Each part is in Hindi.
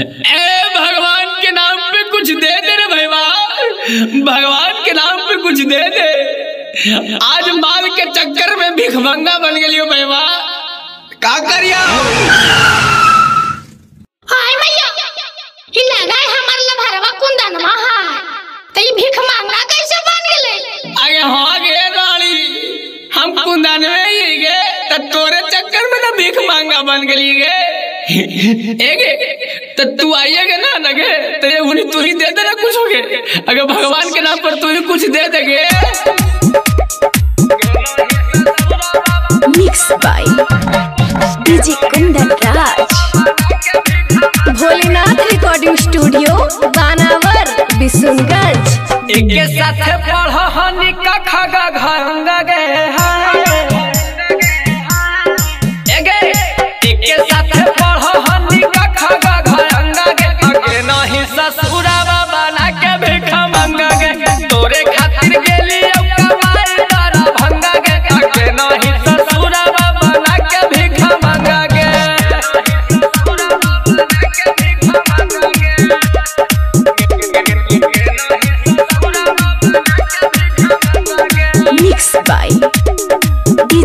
ए भगवान के नाम पे कुछ दे दे रे भैया भगवान के नाम पे कुछ दे दे। आज माल के चक्कर में भिखमंगा बन गई भैया। का करिया? हाय मैया ही लगाए हमर लभरवा कुंदनवा हाय तई भीख मांगा कैसे बन गेले अरे हाँ गे रानी हम कुंदन में ही गे त तोरे चक्कर में ना भीख मांगा बन गई गे। एगे तो तू आइएगा ना ना गे तो ये उन्हीं तू ही दे दे ना कुछ हो अगर भगवान के नाम पर तू ही कुछ दे दे गे mix by DJ Kundan Raj Bholenath recording studio Banawar Bishunganj एके साथे पढ़ हनी का खगा घंगा गे एगे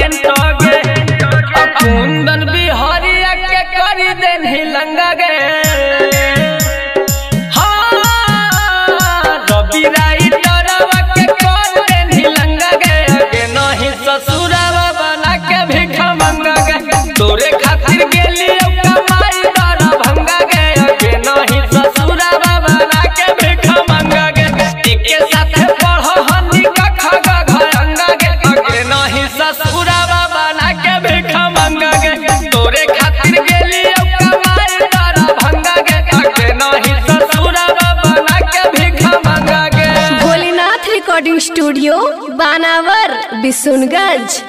lento recording studio Banawar Bishunganj